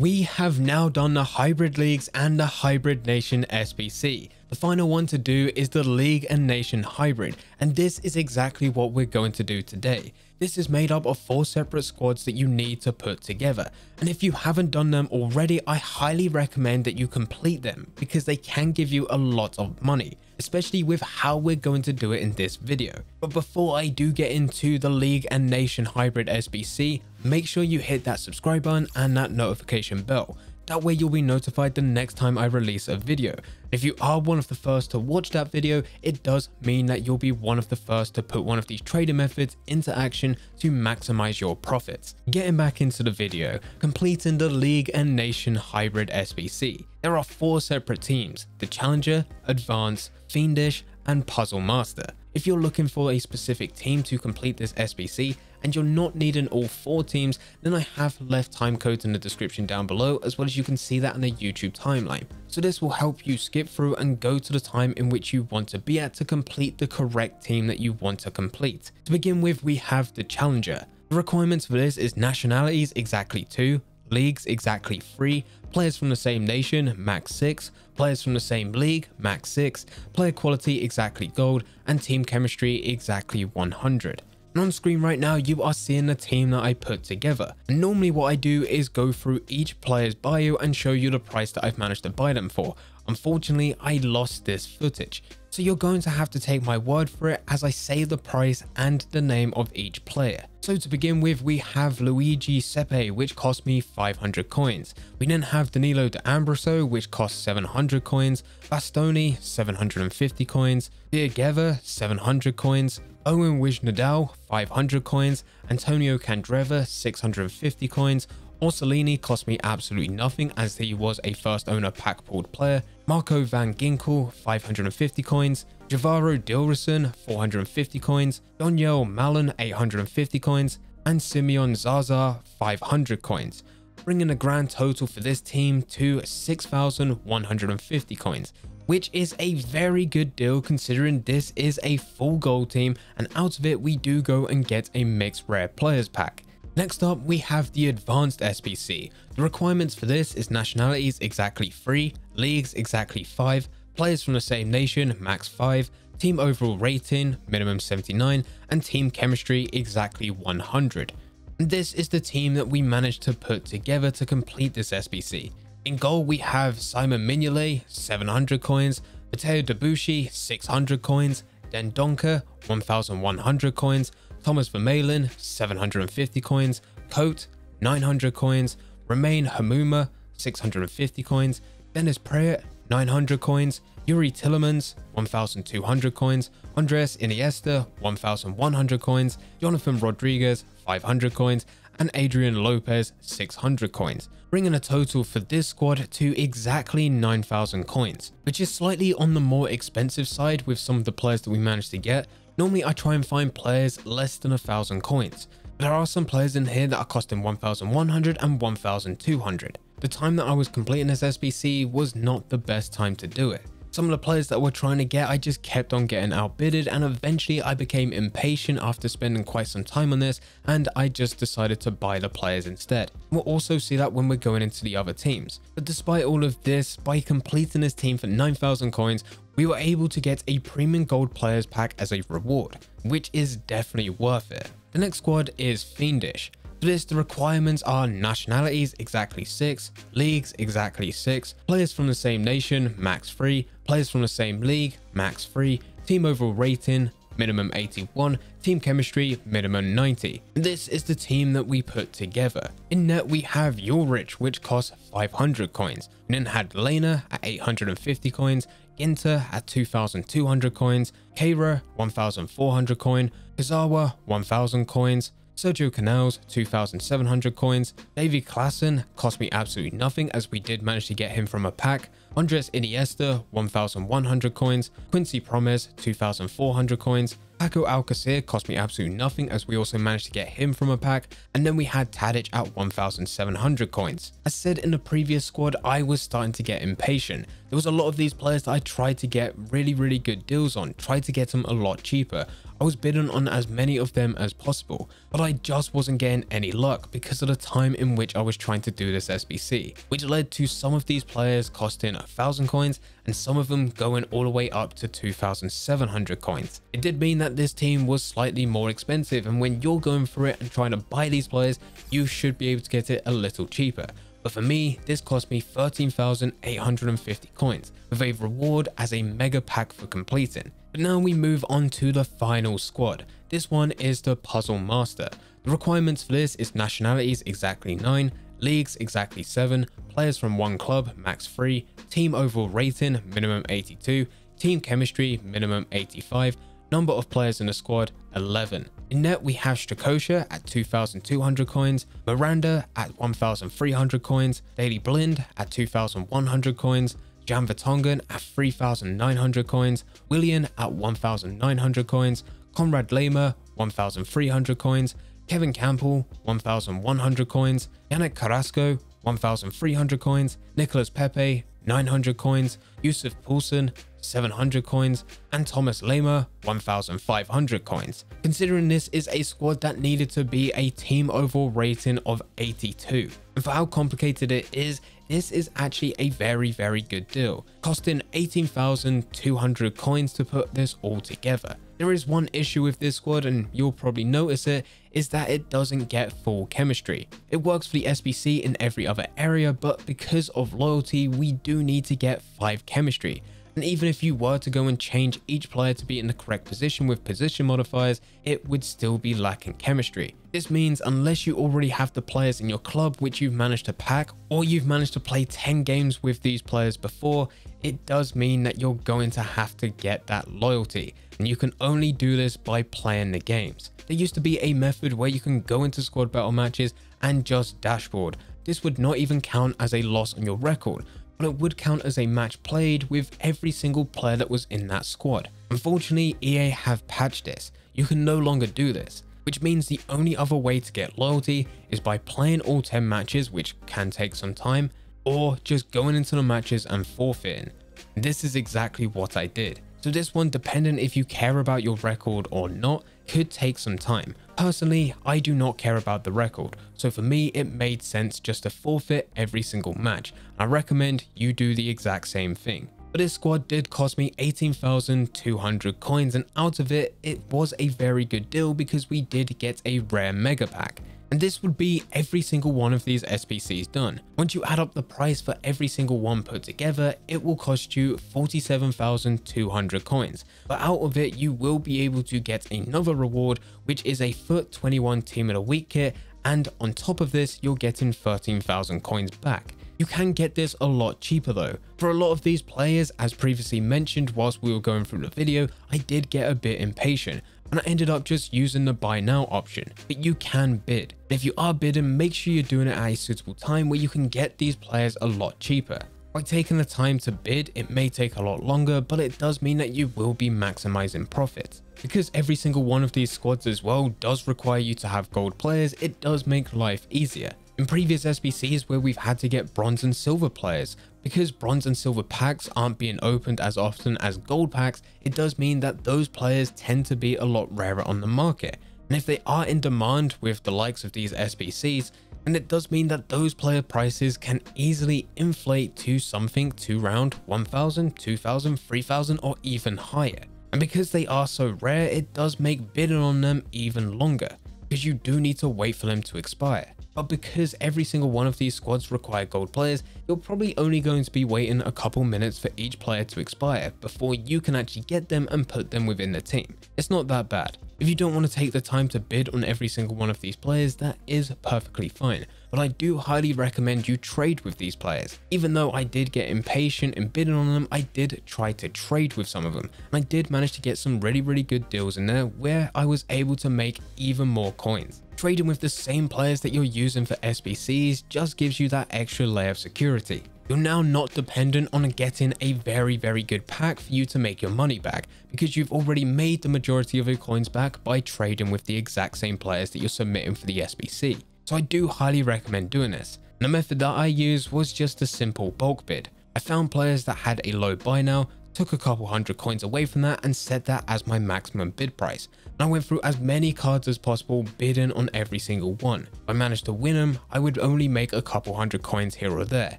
We have now done the Hybrid Leagues and the Hybrid Nation SBC. The final one to do is the League and Nation Hybrid, and this is exactly what we're going to do today. This is made up of four separate squads that you need to put together. And if you haven't done them already, I highly recommend that you complete them because they can give you a lot of money, especially with how we're going to do it in this video. But before I do get into the League and Nation Hybrid SBC, make sure you hit that subscribe button and that notification bell that way you'll be notified the next time I release a video. If you are one of the first to watch that video, it does mean that you'll be one of the first to put one of these trading methods into action to maximize your profits. Getting back into the video, completing the League and Nation Hybrid SBC. There are four separate teams, the Challenger, Advanced, Fiendish, and Puzzle Master. If you're looking for a specific team to complete this SBC and you're not needing all four teams, then I have left time codes in the description down below as well as you can see that in the YouTube timeline. So this will help you skip through and go to the time in which you want to be at to complete the correct team that you want to complete. To begin with, we have the Challenger. The requirements for this is nationalities exactly 2, leagues exactly 3, players from the same nation max 6, players from the same league max 6, player quality exactly gold, and team chemistry exactly 100. And on screen right now, you are seeing the team that I put together. And normally what I do is go through each player's bio and show you the price that I've managed to buy them for. Unfortunately, I lost this footage. So you're going to have to take my word for it as I say the price and the name of each player. So to begin with, we have Luigi Sepe, which cost me 500 coins. We then have Danilo D'Ambrosio, which cost 700 coins, Bastoni, 750 coins, Diageva, 700 coins, Owen Wijnaldum, 500 coins, Antonio Candreva, 650 coins, Orsolini cost me absolutely nothing as he was a first owner pack pulled player. Marco van Ginkel 550 coins. Javairo Dilrosun 450 coins. Daniel Malen 850 coins. And Simone Zaza 500 coins. Bringing the grand total for this team to 6,150 coins which is a very good deal considering this is a full gold team and out of it we do go and get a mixed rare players pack. Next up, we have the Advanced SBC. The requirements for this is nationalities exactly 3, leagues exactly 5, players from the same nation max 5, team overall rating minimum 79, and team chemistry exactly 100. And this is the team that we managed to put together to complete this SBC. In goal, we have Simon Mignolet, 700 coins, Mathieu Debuchy, 600 coins, Dendoncker, 1100 coins, Thomas Vermaelen, 750 coins, Coat, 900 coins, Romain Hamouma, 650 coins, Dennis Praet, 900 coins, Youri Tielemans, 1,200 coins, Andres Iniesta, 1,100 coins, Jonathan Rodriguez, 500 coins, and Adrian Lopez, 600 coins, bringing a total for this squad to exactly 9,000 coins, which is slightly on the more expensive side with some of the players that we managed to get, Normally I try and find players less than a thousand coins. There are some players in here that are costing 1100 and 1200. The time that I was completing this SBC was not the best time to do it. Some of the players that we're trying to get, I just kept on getting outbidded and eventually I became impatient after spending quite some time on this and I just decided to buy the players instead. We'll also see that when we're going into the other teams. But despite all of this, by completing this team for 9,000 coins, we were able to get a premium gold players pack as a reward, which is definitely worth it. The next squad is Fiendish. This, the requirements are nationalities exactly 6, leagues exactly 6, players from the same nation max 3, players from the same league max 3, team overall rating minimum 81, team chemistry minimum 90. This is the team that we put together. In net we have Ulrich which costs 500 coins, we then had Lena at 850 coins, Ginter at 2200 coins, Keira 1400 coin, Kazawa 1000 coins, Sergio Canales, 2,700 coins. Davy Klaassen cost me absolutely nothing as we did manage to get him from a pack. Andres Iniesta, 1,100 coins. Quincy Promes, 2,400 coins. Paco Alcacer cost me absolutely nothing as we also managed to get him from a pack. And then we had Tadic at 1,700 coins. As said in the previous squad, I was starting to get impatient. There was a lot of these players that I tried to get really, really good deals on, tried to get them a lot cheaper. I was bidding on as many of them as possible, but I just wasn't getting any luck because of the time in which I was trying to do this SBC, which led to some of these players costing a thousand coins and some of them going all the way up to 2,700 coins. It did mean that this team was slightly more expensive and when you're going for it and trying to buy these players, you should be able to get it a little cheaper. But for me, this cost me 13,850 coins, with a reward as a mega pack for completing. But now we move on to the final squad. This one is the Puzzle Master. The requirements for this is nationalities exactly 9, leagues exactly 7, players from one club max 3, team overall rating minimum 82, team chemistry minimum 85, number of players in the squad 11. In net, we have Strakosha at 2,200 coins, Miranda at 1,300 coins, Daley Blind at 2,100 coins, Jan Vertonghen at 3,900 coins, Willian at 1,900 coins, Konrad Laimer 1,300 coins, Kevin Kampl 1,100 coins, Yannick Carrasco 1,300 coins, Nicolas Pepe 900 coins, Yussuf Poulsen 700 coins, and Thomas Lemar 1500 coins. Considering this is a squad that needed to be a team overall rating of 82. And for how complicated it is, this is actually a very very good deal, costing 18,200 coins to put this all together. There is one issue with this squad and you'll probably notice it, is that it doesn't get full chemistry. It works for the SBC in every other area, but because of loyalty, we do need to get 5 chemistry. And even if you were to go and change each player to be in the correct position with position modifiers, it would still be lacking chemistry. This means unless you already have the players in your club which you've managed to pack, or you've managed to play 10 games with these players before, it does mean that you're going to have to get that loyalty. And you can only do this by playing the games. There used to be a method where you can go into squad battle matches and just dashboard. This would not even count as a loss on your record, but it would count as a match played with every single player that was in that squad. Unfortunately, EA have patched this. You can no longer do this, which means the only other way to get loyalty is by playing all 10 matches, which can take some time, or just going into the matches and forfeiting. This is exactly what I did. So this one, dependent if you care about your record or not, could take some time. Personally, I do not care about the record, so for me it made sense just to forfeit every single match. I recommend you do the exact same thing. But this squad did cost me 18,200 coins and out of it, it was a very good deal because we did get a rare mega pack and this would be every single one of these SBCs done. Once you add up the price for every single one put together, it will cost you 47,200 coins, but out of it you will be able to get another reward which is a FUT 21 Team of the Week kit and on top of this you're getting 13,000 coins back. You can get this a lot cheaper though. For a lot of these players, as previously mentioned whilst we were going through the video, I did get a bit impatient and I ended up just using the buy now option. But you can bid. And if you are bidding, make sure you're doing it at a suitable time where you can get these players a lot cheaper. By taking the time to bid, it may take a lot longer, but it does mean that you will be maximizing profits. Because every single one of these squads as well does require you to have gold players, it does make life easier. In previous SBCs where we've had to get bronze and silver players, because bronze and silver packs aren't being opened as often as gold packs, it does mean that those players tend to be a lot rarer on the market. And if they are in demand with the likes of these SBCs, and it does mean that those player prices can easily inflate to something to round 1000, 2000, 3000 or even higher. And because they are so rare, it does make bidding on them even longer, because you do need to wait for them to expire but because every single one of these squads require gold players, you're probably only going to be waiting a couple minutes for each player to expire before you can actually get them and put them within the team. It's not that bad. If you don't want to take the time to bid on every single one of these players, that is perfectly fine, but I do highly recommend you trade with these players. Even though I did get impatient and bidding on them, I did try to trade with some of them, and I did manage to get some really really good deals in there where I was able to make even more coins. Trading with the same players that you're using for SBCs just gives you that extra layer of security. You're now not dependent on getting a very very good pack for you to make your money back because you've already made the majority of your coins back by trading with the exact same players that you're submitting for the SBC. So I do highly recommend doing this. And the method that I used was just a simple bulk bid. I found players that had a low buy now, took a couple hundred coins away from that and set that as my maximum bid price. And I went through as many cards as possible bidding on every single one. If I managed to win them, I would only make a couple hundred coins here or there.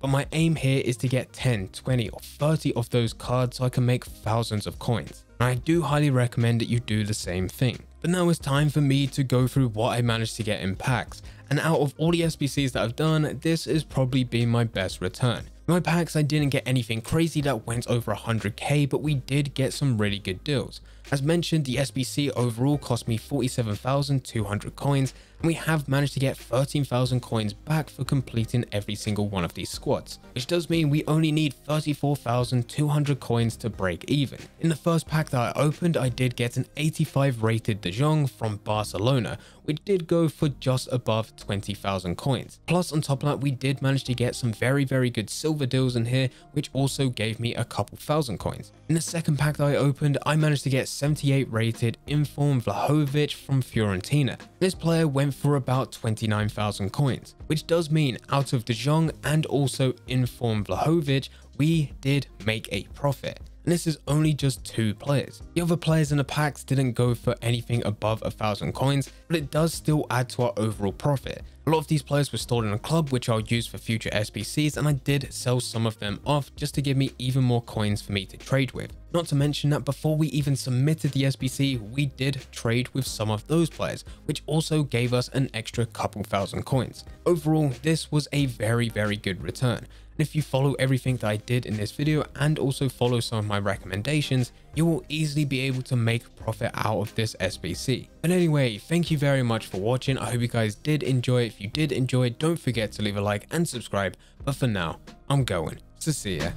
But my aim here is to get 10, 20 or 30 of those cards so I can make thousands of coins. And I do highly recommend that you do the same thing. But now it's time for me to go through what I managed to get in packs. And out of all the SBCs that I've done, this has probably been my best return. My packs, I didn't get anything crazy that went over 100k, but we did get some really good deals. As mentioned, the SBC overall cost me 47,200 coins, and we have managed to get 13,000 coins back for completing every single one of these squads, which does mean we only need 34,200 coins to break even. In the first pack that I opened, I did get an 85 rated De Jong from Barcelona, which did go for just above 20,000 coins. Plus on top of that, we did manage to get some very, very good silver deals in here, which also gave me a couple thousand coins. In the second pack that I opened, I managed to get 78 rated Inform Vlahovic from Fiorentina. This player went for about 29,000 coins, which does mean out of De Jong and also Inform Vlahovic, we did make a profit and this is only just two players. The other players in the packs didn't go for anything above a thousand coins, but it does still add to our overall profit. A lot of these players were stored in a club which I'll use for future SBCs and I did sell some of them off just to give me even more coins for me to trade with. Not to mention that before we even submitted the SBC, we did trade with some of those players, which also gave us an extra couple thousand coins. Overall, this was a very, very good return. And if you follow everything that I did in this video and also follow some of my recommendations, you will easily be able to make profit out of this SBC. But anyway, thank you very much for watching. I hope you guys did enjoy. If you did enjoy, don't forget to leave a like and subscribe. But for now, I'm going. So see ya.